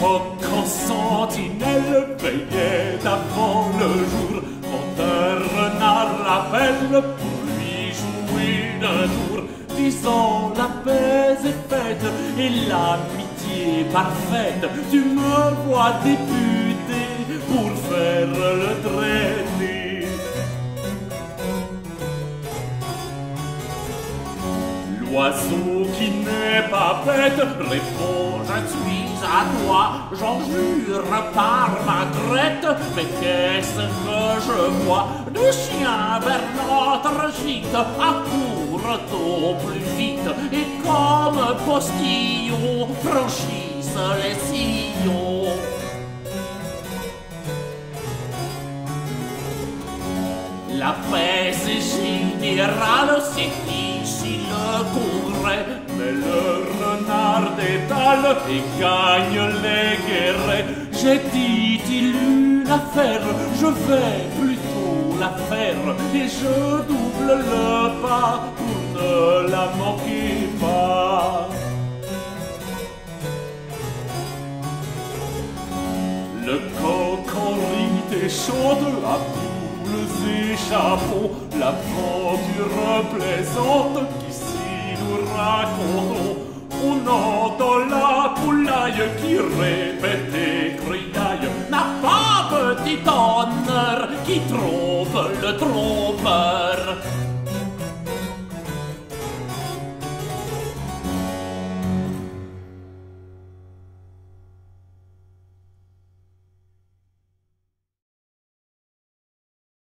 Rock en sentinelle veillait avant le jour Quand un renard pour lui jouer d'un tour, Disant la paix est faite et l'amitié parfaite. Tu me vois débuter pour faire le trait. L'oiseau qui n'est pas bête répond Je suis à toi, j'en jure par ma crête. Mais qu'est-ce que je vois Deux chiens vers notre gîte? Accourent au plus vite et comme postillons franchissent les sillons. La paix générale, c'est ici le congrès, mais le renard détale et gagne les guerres. J'ai dit il une affaire, je vais plutôt la faire, et je double le pas pour ne la manquer pas. Le coq en rit et chaude chapeaux, l'aventure plaisante qu'ici nous racontons. On entend la poulaille qui répète et criaille, n'a pas petit honneur qui trompe le trompeur.